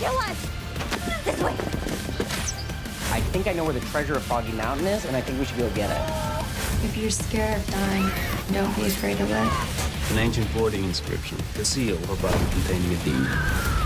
Get one! This way! I think I know where the treasure of Foggy Mountain is, and I think we should go get it. If you're scared of dying, don't be afraid of it. An ancient boarding inscription, the seal of a bottle containing a demon.